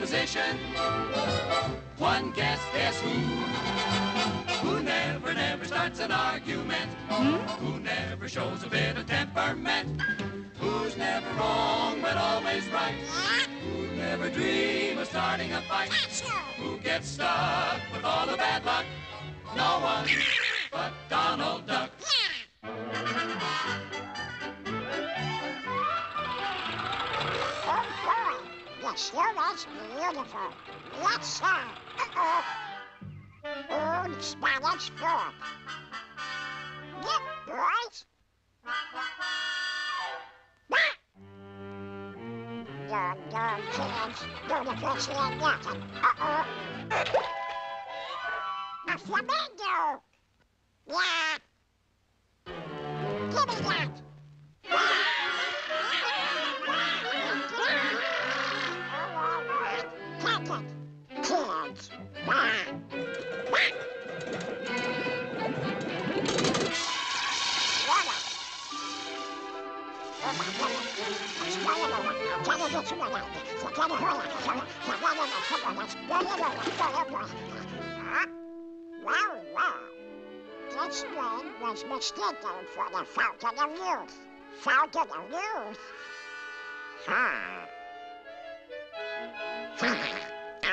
position. One guess, guess who? Who never, never starts an argument? Hmm? Who never shows a bit of temperament? Who's never wrong but always right? Who never dream of starting a fight? Who gets stuck with all the bad luck? No one but Donald Duck. The sure is beautiful. Yes, sir. Uh-oh. Old Spanish food. Get boys. Ah! Dum dum kids, don't appreciate nothing. Uh-oh. A flamingo. Yeah. Kids. Well, well, this rain was mistaken for the Fountain of Youth. Fountain of Youth? Huh.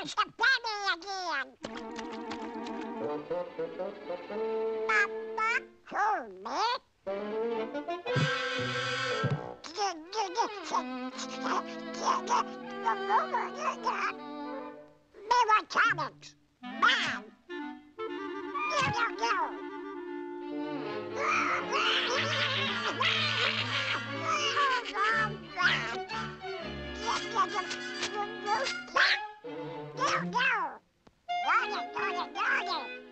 Yellow's the bunny again! Mama, hold me. Mirror comics! Man! go, go. Doggy, doggy, doggy.